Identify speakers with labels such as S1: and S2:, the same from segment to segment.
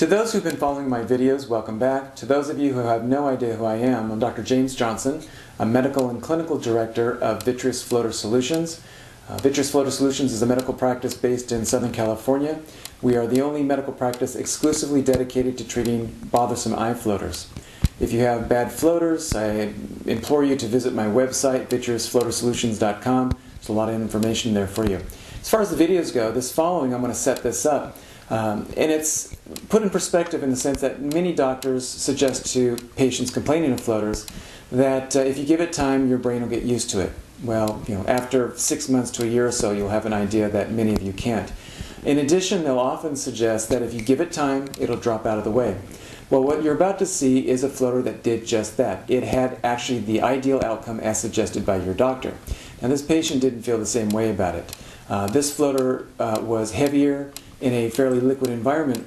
S1: To those who've been following my videos, welcome back. To those of you who have no idea who I am, I'm Dr. James Johnson, a medical and clinical director of Vitreous Floater Solutions. Uh, Vitreous Floater Solutions is a medical practice based in Southern California. We are the only medical practice exclusively dedicated to treating bothersome eye floaters. If you have bad floaters, I implore you to visit my website, vitreousfloatersolutions.com. There's a lot of information there for you. As far as the videos go, this following, I'm going to set this up. Um, and it's put in perspective in the sense that many doctors suggest to patients complaining of floaters that uh, if you give it time, your brain will get used to it. Well, you know, after six months to a year or so, you'll have an idea that many of you can't. In addition, they'll often suggest that if you give it time, it'll drop out of the way. Well, what you're about to see is a floater that did just that. It had actually the ideal outcome as suggested by your doctor. Now, this patient didn't feel the same way about it. Uh, this floater uh, was heavier, in a fairly liquid environment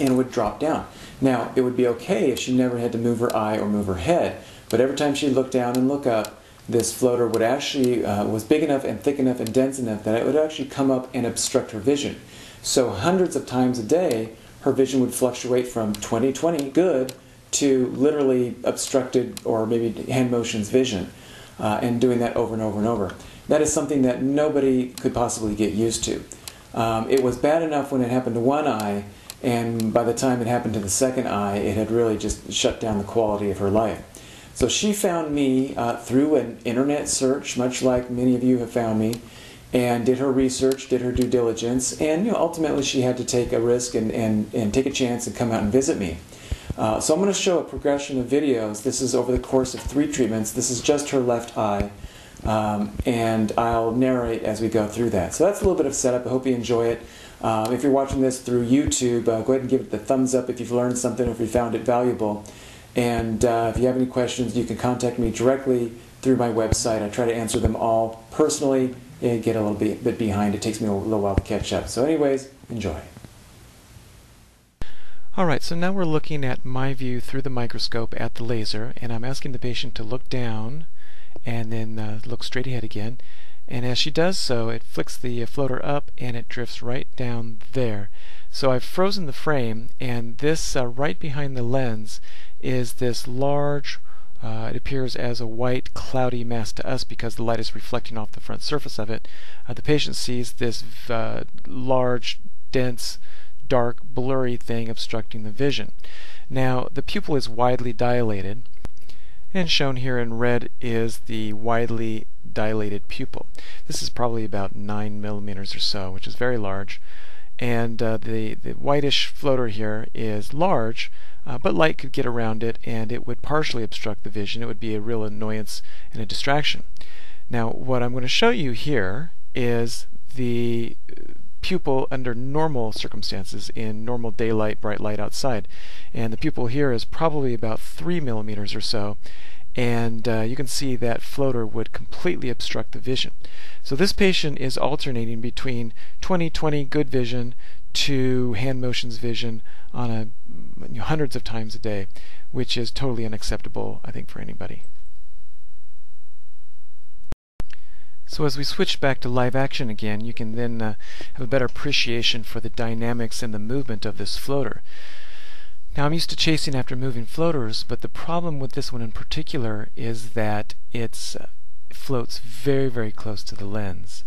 S1: and would drop down. Now, it would be okay if she never had to move her eye or move her head, but every time she looked down and look up, this floater would actually uh, was big enough and thick enough and dense enough that it would actually come up and obstruct her vision. So hundreds of times a day, her vision would fluctuate from 20/20 good to literally obstructed or maybe hand motions vision, uh, and doing that over and over and over. That is something that nobody could possibly get used to. Um, it was bad enough when it happened to one eye, and by the time it happened to the second eye, it had really just shut down the quality of her life. So she found me uh, through an internet search, much like many of you have found me, and did her research, did her due diligence, and you know, ultimately she had to take a risk and, and, and take a chance and come out and visit me. Uh, so I'm going to show a progression of videos. This is over the course of three treatments. This is just her left eye. Um, and I'll narrate as we go through that. So that's a little bit of setup. I hope you enjoy it. Um, if you're watching this through YouTube, uh, go ahead and give it the thumbs up if you've learned something or if you found it valuable. And uh, if you have any questions, you can contact me directly through my website. I try to answer them all personally. It get a little bit, bit behind. It takes me a little while to catch up. So, anyways, enjoy.
S2: Alright, so now we're looking at my view through the microscope at the laser, and I'm asking the patient to look down and then uh, look straight ahead again. And as she does so, it flicks the uh, floater up and it drifts right down there. So I've frozen the frame, and this uh, right behind the lens is this large, uh, it appears as a white cloudy mass to us because the light is reflecting off the front surface of it. Uh, the patient sees this uh, large, dense, dark, blurry thing obstructing the vision. Now, the pupil is widely dilated, and shown here in red is the widely dilated pupil. This is probably about 9 millimeters or so, which is very large. And uh, the, the whitish floater here is large, uh, but light could get around it and it would partially obstruct the vision. It would be a real annoyance and a distraction. Now, what I'm going to show you here is the pupil under normal circumstances in normal daylight, bright light outside. And the pupil here is probably about 3 millimeters or so. And uh, you can see that floater would completely obstruct the vision. So this patient is alternating between 20/20 good vision to hand motions vision on a you know, hundreds of times a day, which is totally unacceptable, I think, for anybody. So as we switch back to live action again, you can then uh, have a better appreciation for the dynamics and the movement of this floater. Now I'm used to chasing after moving floaters, but the problem with this one in particular is that uh, it floats very, very close to the lens.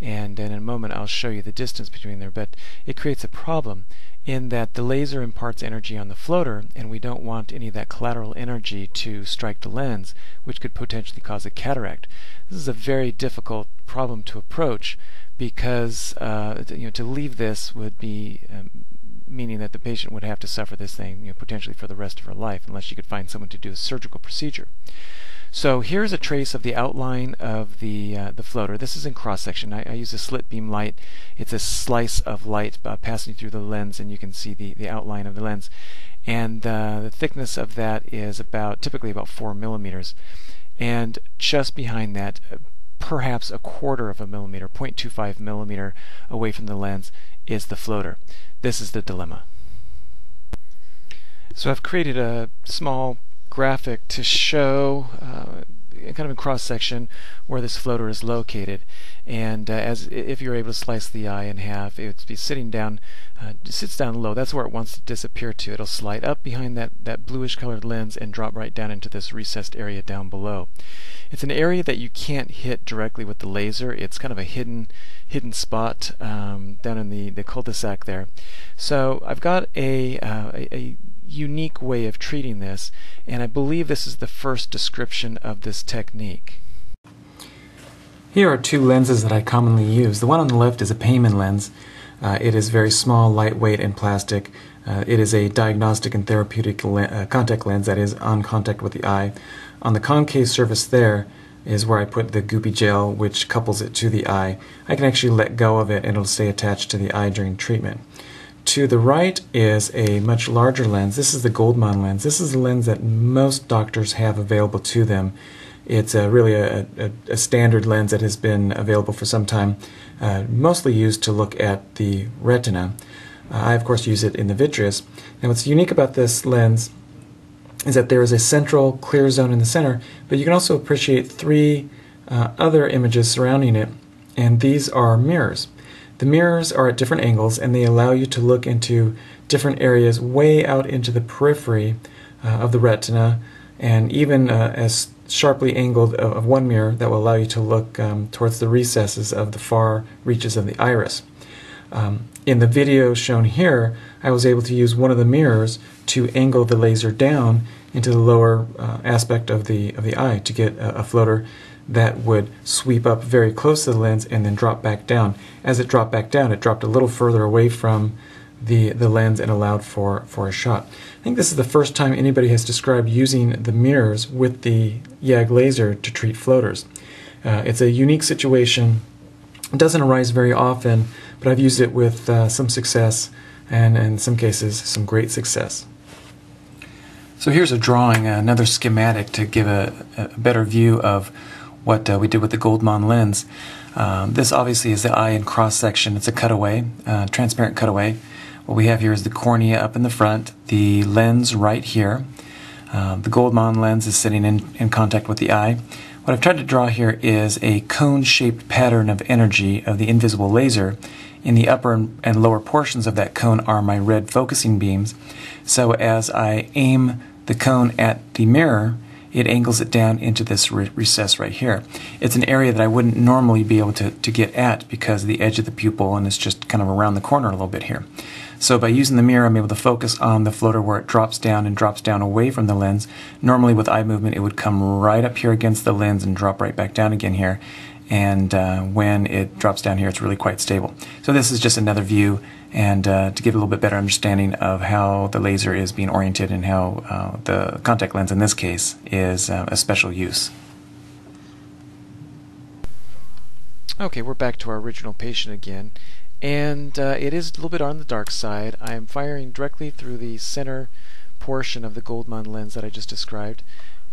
S2: And in a moment I'll show you the distance between there, but it creates a problem in that the laser imparts energy on the floater, and we don't want any of that collateral energy to strike the lens, which could potentially cause a cataract. This is a very difficult problem to approach because uh, you know, to leave this would be um, meaning that the patient would have to suffer this thing you know, potentially for the rest of her life unless she could find someone to do a surgical procedure. So here's a trace of the outline of the uh, the floater. This is in cross section. I, I, use a slit beam light. It's a slice of light uh, passing through the lens, and you can see the, the outline of the lens. And uh, the thickness of that is about typically about four millimeters. And just behind that, uh, perhaps a quarter of a millimeter, 0.25 millimeter away from the lens, is the floater. This is the dilemma. So I've created a small graphic to show uh, kind of in cross section where this floater is located and uh, as if you're able to slice the eye in half it would be sitting down
S3: uh, sits down low. That's where it wants to disappear to. It'll slide up behind that, that bluish colored lens and drop right down into this recessed area down below. It's an area that you can't hit directly with the laser. It's kind of a hidden hidden spot um, down in the, the cul-de-sac there. So I've got a, uh, a, a unique way of treating this, and I believe this is the first description of this technique.
S2: Here are two lenses that I commonly use. The one on the left is a Peyman lens. Uh, it is very small, lightweight, and plastic. Uh, it is a diagnostic and therapeutic le uh, contact lens that is on contact with the eye. On the concave surface there is where I put the goopy gel which couples it to the eye. I can actually let go of it and it'll stay attached to the eye during treatment. To the right is a much larger lens. This is the Goldmann lens. This is the lens that most doctors have available to them. It's a, really a, a, a, standard lens that has been available for some time, uh, mostly used to look at the retina. Uh, I, of course, use it in the vitreous. Now, what's unique about this lens is that there is a central clear zone in the center, but you can also appreciate three uh, other images surrounding it, and these are mirrors. The mirrors are at different angles and they allow you to look into different areas way out into the periphery uh, of the retina and even uh, as sharply angled of, of, one mirror that will allow you to look um, towards the recesses of the far reaches of the iris. Um, in the video shown here, I was able to use one of the mirrors to angle the laser down into the lower uh, aspect of the of the eye to get a, a floater that would sweep up very close to the lens and then drop back down. As it dropped back down, it dropped a little further away from the, the lens and allowed for, for a shot. I think this is the first time anybody has described using the mirrors with the YAG laser to treat floaters. Uh, it's a unique situation. It doesn't arise very often, but I've used it with uh, some success and in some cases some great success. So here's a drawing, another schematic to give a, a better view of what uh, we did with the Goldmann lens. Um, this obviously is the eye in cross section. It's a cutaway, uh, transparent cutaway. What we have here is the cornea up in the front, the lens right here. Uh, the Goldmann lens is sitting in, in contact with the eye. What I've tried to draw here is a cone-shaped pattern of energy of the invisible laser. In the upper and lower portions of that cone are my red focusing beams. So as I aim the cone at the mirror, it angles it down into this re recess right here. It's an area that I wouldn't normally be able to, to get at because of the edge of the pupil and it's just kind of around the corner a little bit here. So by using the mirror, I'm able to focus on the floater where it drops down and drops down away from the lens. Normally with eye movement, it would come right up here against the lens and drop right back down again here. And uh, when it drops down here, it's really quite stable. So this is just another view and uh, to give a little bit better understanding of how the laser is being oriented and how uh, the contact lens in this case is uh, a special use.
S3: Okay, we're back to our original patient again, and uh, it is a little bit on the dark side. I am firing directly through the center portion of the Goldmann lens that I just described,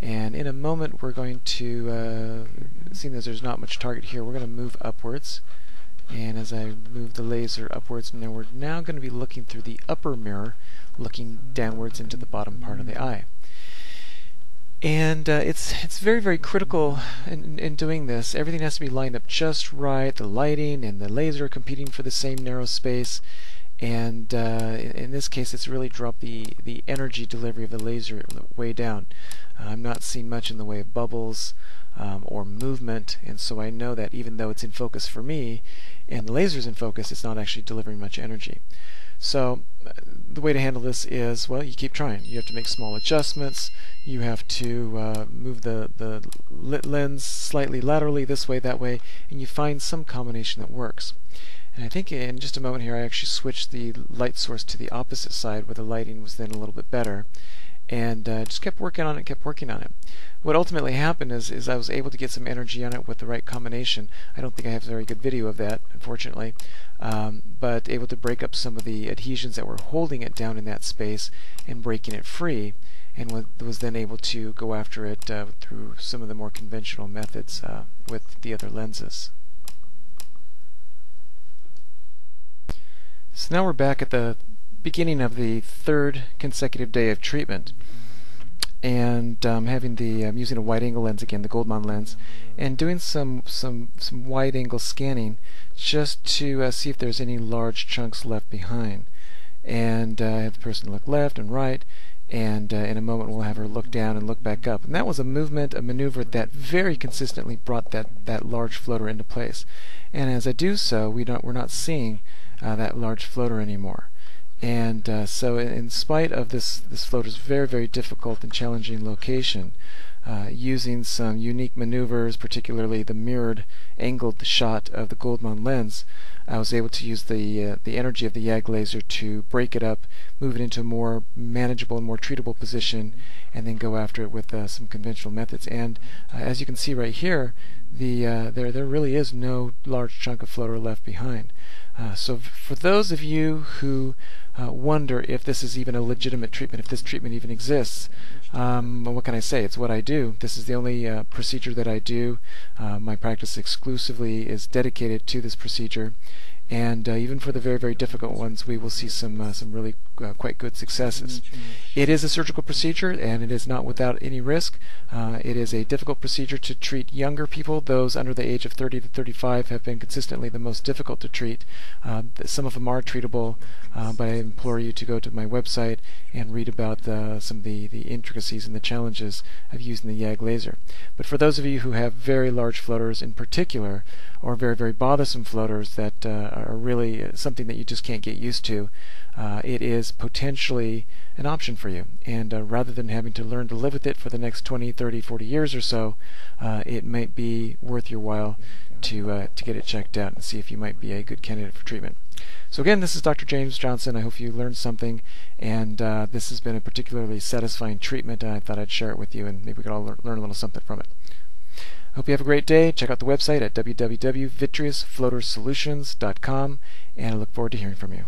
S3: and in a moment we're going to, uh, seeing as there's not much target here, we're going to move upwards and as I move the laser upwards now we're now going to be looking through the upper mirror looking downwards into the bottom part of the eye. And uh, it's it's very very critical in, in doing this. Everything has to be lined up just right. The lighting and the laser competing for the same narrow space and uh, in, this case it's really dropped the the energy delivery of the laser way down uh, I'm not seeing much in the way of bubbles um, or movement and so I know that even though it's in focus for me and the laser's in focus, it's not actually delivering much energy. So uh, the way to handle this is, well, you keep trying. You have to make small adjustments. You have to uh, move the, the lens slightly laterally this way, that way, and you find some combination that works. And I think in just a moment here I actually switched the light source to the opposite side where the lighting was then a little bit better and uh, just kept working on it, kept working on it. What ultimately happened is, is I was able to get some energy on it with the right combination. I don't think I have a very good video of that, unfortunately, um, but able to break up some of the adhesions that were holding it down in that space and breaking it free, and was then able to go after it uh, through some of the more conventional methods uh, with the other lenses. So now we're back at the beginning of the third consecutive day of treatment and um, having the um, using a wide angle lens again, the Goldmann lens, and doing some some some wide angle scanning just to uh, see if there's any large chunks left behind.
S2: and uh, I have the person look left and right, and uh, in a moment we'll have her look down and look back up. And that was a movement, a maneuver that very consistently brought that, that large floater into place. And as I do so, we don't, we're not seeing uh, that large floater anymore. And uh, so, in spite of this, this floater's very, very difficult and challenging location, uh, using some unique maneuvers, particularly the mirrored angled shot of the Goldmann lens, I was able to use the uh, the energy of the YAG laser to break it up, move it into a more manageable and more treatable position, and then go after it with uh, some conventional methods. And as you can see right here, the uh, there there really is no large chunk of floater left behind. Uh, so for those of you who uh, wonder if this is even a legitimate treatment, if this treatment even exists, um, what can I say? It's what I do. This is the only uh, procedure that I do. Uh, my practice exclusively is dedicated to this procedure, and uh, even for the very very difficult ones, we will see some uh, some really uh, quite good successes. It is a surgical procedure, and it is not without any risk. Uh, it is a difficult procedure to treat younger people. Those under the age of 30 to 35 have been consistently the most difficult to treat. Uh, some of them are treatable, uh, but I implore you to go to my website and read about the, some of the, the intricacies and the challenges of using the YAG laser. But for those of you who have very large floaters in particular, or very very bothersome floaters that are really something that you just can't get used to, uh, it is potentially an option for you. And uh, rather than having to learn to live with it for the next 20, 30, 40 years or so, uh, it might be worth your while to uh, to get it checked out and see if you might be a good candidate for treatment. So again, this is Dr. James Johnson. I hope you learned something, and uh, this has been a particularly satisfying treatment, and I thought I'd share it with you, and maybe we could all learn a little something from it. Hope you have a great day. Check out the website at www.vitreousfloatersolutions.com, and I look forward to hearing from you.